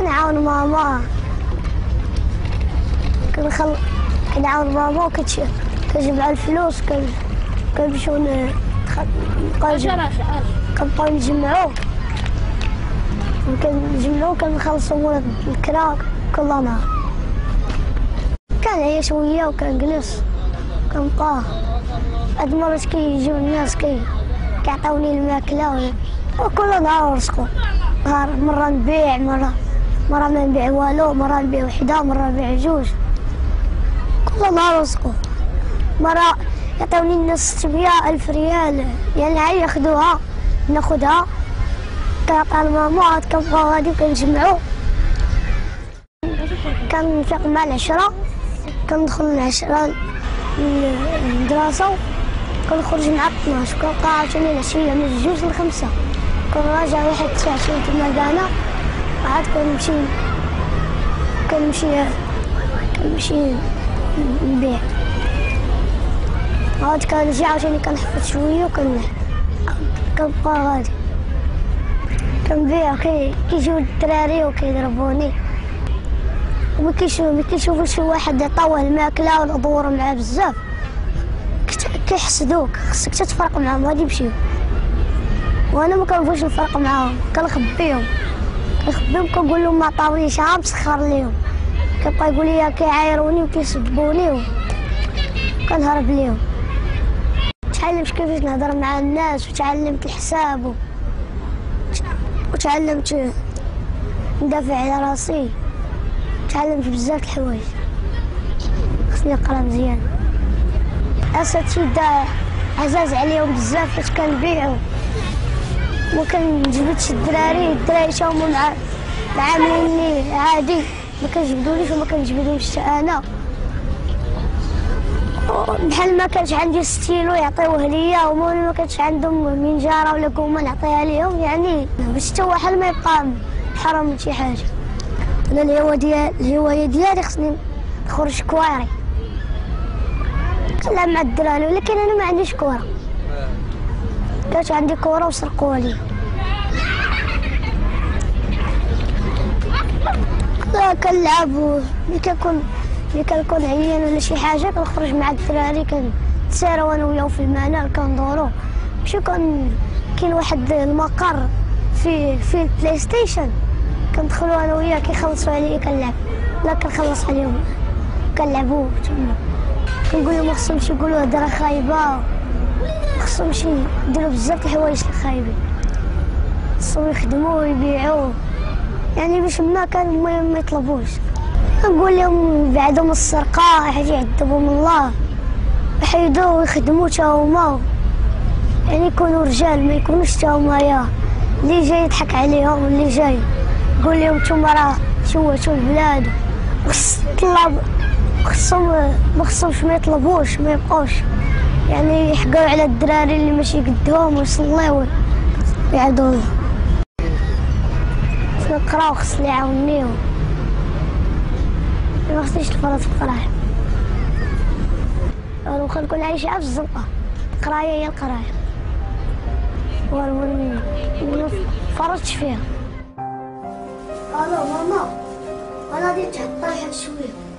كنعاون ماما. كنخل كنعاون ماما وكتش كنجمع الفلوس كن كنمشيو كنبقاو نجمعو كنجمعو كنخلصو الكرا كل نهار كنعيا شوية وكنجلس كنبقى هاد المرات كيجيو الناس كي كيعطيوني الماكلة ولا- وكل نهار رزقو نهار مرة نبيع مرة مرة نبيع والو مرة نبيع وحدة مرة نبيع جوج كل نهار رزقو مرة يعطيوني الناس 600 ألف ريال. يعني عاد ياخدوها ناخدها. كنعطيها لماما عاد كنبقاو غادي كنجمعو. كنفيق مع العشرة كندخل العشرة للمدرسة. كنخرج مع 12 كنبقى عاوتاني العشية من الجوج للخمسة. كنراجع واحد الساعة عشرين في المكانة عاد كنمشي كنمشي كنمشي نبيع عاد كنجي عاوتاني كنحفظ شوية وكن كنبقى غادي كنبيع كي كيجيو الدراري وكيضربوني. وما كيشوفوا شي واحد يطوه الماكلة ولا دور معاه بزاف. كيحسدوك خصك تتفرق معاهم غادي يمشيو. وأنا ما كنبغيش نفرق معاهم كنخبيهم. كنخبيهم كنقول لهم ما عطاونيش عا مسخر ليهم كيبقى يقول لي كيعايروني وكيسبوني كنهرب ليهم. تعلمت كيفاش نهضر مع الناس وتعلمت الحساب وتعلمت ندافع على راسي. تعلمت بزاف الحوايج. خصني نقرأ مزيان. اساتذتي دا عزاز عليهم بزاف فاش كنبيعو. ما كنجبدش الدراري الدراري هما مع معامليني عادي. ما كنجبدونيش وما كنجبدهمش أنا. بحال ما كانش عندي ستيلو يعطيوه ليا هما ما كانش عندهم منجارة ولا كومه نعطيها ليهم يعني باش حتى واحد ما يبقى محرم من شي حاجة. أنا الهواية ديال الهواية ديالي خصني نخرج كواري. كنلعب مع الدراري ولكن أنا ما عنديش كوره كانت عندي كورة وسرقوها لي كنلعب ملي كنكون ملي كنكون عيان ولا شي حاجة كنخرج مع الدراري كنتسارى أنا وياهم في المنال كندورو. ماشي كان كاين واحد المقر في في ال PlayStation كندخلوا أنا وياه كيخلصوا عليا كنلعب. لا كنخلص عليهم كنلعبوا تما كنقول لهم ما خصهمش يقولوا هضره خايبة. ما خصهمش يديروا بزاف الحوايج الخايبين خصهم يخدموا ويبيعوا يعني باش ما كان ما يطلبوش. نقول لهم السرقة حاجة يعذبوا من الله. يحيدوا ويخدموا تا هما. يعني يكونوا رجال ما يكونوش تا هما اللي جاي يضحك عليهم واللي جاي يقول لهم نتوما راه شوهتوا البلاد. خص الطلاب خصهم ما خصهمش ما يطلبوش ما يبقوش يعني يحقوا على الدراري اللي ماشي قدهم ويصليو الله خصنا نقراو خص اللي يعاونيهم. ما خصنيش نفرط في القرايه أنا واخا نكون عايشة في الزنقة. القرايه هي القرايه وما فرطش فيها. ألو ماما. أنا غادي نتحط واحد شوية.